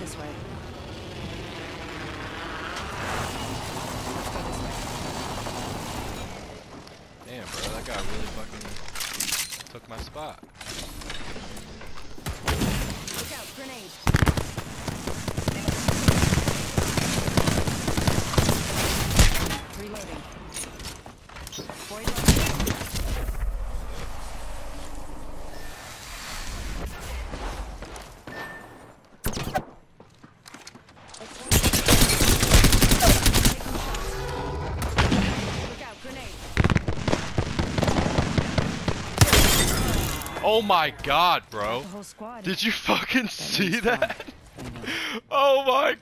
this way. Let's go this way. Damn, bro, that guy really fucking took my spot. Look out, grenade. Reloading. Boy, Oh my god, bro. The whole squad. Did you fucking see that? Oh my